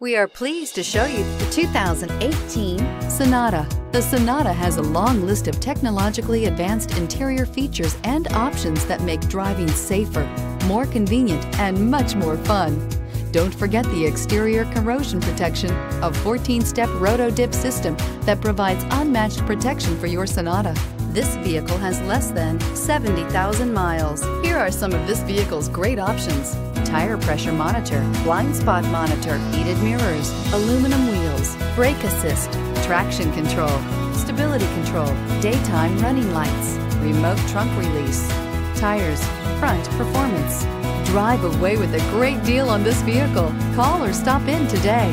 We are pleased to show you the 2018 Sonata. The Sonata has a long list of technologically advanced interior features and options that make driving safer, more convenient, and much more fun. Don't forget the exterior corrosion protection, a 14-step roto-dip system that provides unmatched protection for your Sonata. This vehicle has less than 70,000 miles. Here are some of this vehicle's great options. Tire pressure monitor, blind spot monitor, heated mirrors, aluminum wheels, brake assist, traction control, stability control, daytime running lights, remote trunk release, tires, front performance. Drive away with a great deal on this vehicle. Call or stop in today.